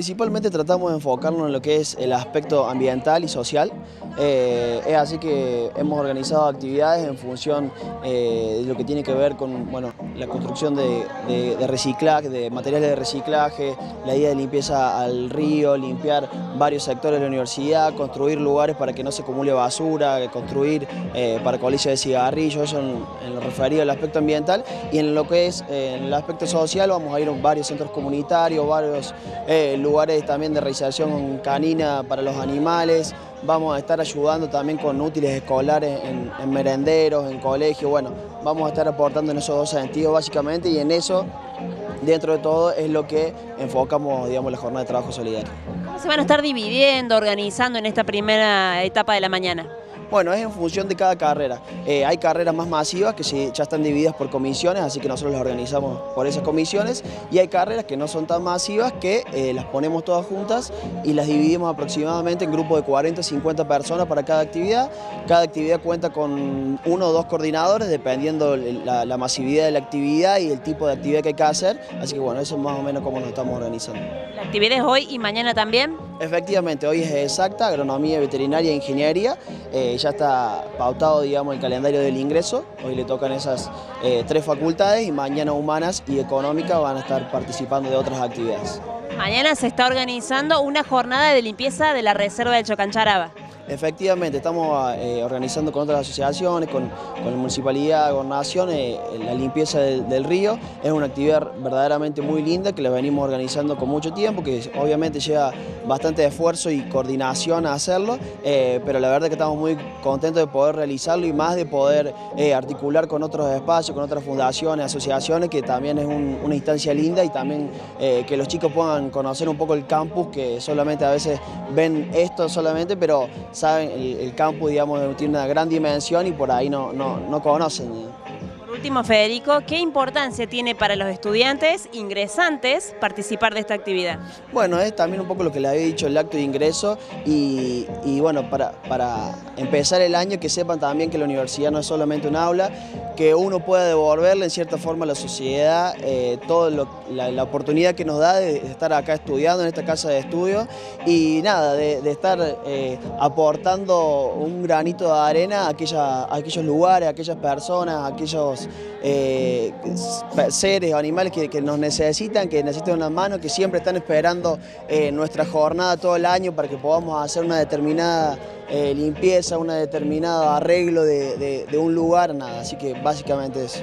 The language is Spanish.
Principalmente tratamos de enfocarnos en lo que es el aspecto ambiental y social. Eh, es así que hemos organizado actividades en función eh, de lo que tiene que ver con bueno, la construcción de, reciclaje, de materiales de reciclaje, la idea de limpieza al río, limpiar varios sectores de la universidad, construir lugares para que no se acumule basura, construir eh, para colegios de cigarrillos, eso en, lo referido al aspecto ambiental. Y en lo que es en el aspecto social vamos a ir a varios centros comunitarios, varios lugares también de realización canina para los animales, vamos a estar ayudando también con útiles escolares en, merenderos, en colegios, bueno, vamos a estar aportando en esos dos sentidos básicamente y en eso, dentro de todo, es lo que enfocamos, digamos, la jornada de trabajo solidario. ¿Cómo se van a estar dividiendo, organizando en esta primera etapa de la mañana? Bueno, es en función de cada carrera. Eh, hay carreras más masivas que ya están divididas por comisiones, así que nosotros las organizamos por esas comisiones, y hay carreras que no son tan masivas que eh, las ponemos todas juntas y las dividimos aproximadamente en grupos de 40 o 50 personas para cada actividad. Cada actividad cuenta con uno o dos coordinadores, dependiendo la, la masividad de la actividad y el tipo de actividad que hay que hacer, así que bueno, eso es más o menos cómo nos estamos organizando. ¿La actividad es hoy y mañana también? Efectivamente, hoy es exacta, agronomía, veterinaria e ingeniería. Eh, ya está pautado, digamos, el calendario del ingreso. Hoy le tocan esas eh, tres facultades y mañana humanas y económica van a estar participando de otras actividades. Mañana se está organizando una jornada de limpieza de la reserva de Chocancharaba. Efectivamente, estamos eh, organizando con otras asociaciones, con, la municipalidad, gobernación, eh, la limpieza del, río. Es una actividad verdaderamente muy linda que la venimos organizando con mucho tiempo, que obviamente lleva bastante esfuerzo y coordinación a hacerlo, eh, pero la verdad que estamos muy contentos de poder realizarlo y más de poder articular con otros espacios, con otras fundaciones, asociaciones, que también es una instancia linda y también que los chicos puedan conocer un poco el campus, que solamente a veces ven esto solamente, pero saben, el, campo digamos, tiene una gran dimensión y por ahí no, no, no conocen último, Federico, ¿qué importancia tiene para los estudiantes ingresantes participar de esta actividad? Bueno, es también un poco lo que le había dicho el acto de ingreso y, bueno, para, para, empezar el año que sepan también que la universidad no es solamente un aula, que uno pueda devolverle en cierta forma a la sociedad eh, toda la, oportunidad que nos da de, estar acá estudiando en esta casa de estudio y nada, de, estar eh, aportando un granito de arena a, aquella, a aquellos lugares, a aquellas personas, a aquellos eh, seres o animales que, nos necesitan, que necesitan una mano, que siempre están esperando eh, nuestra jornada todo el año para que podamos hacer una determinada eh, limpieza, un determinado arreglo de, de un lugar, nada, así que básicamente eso.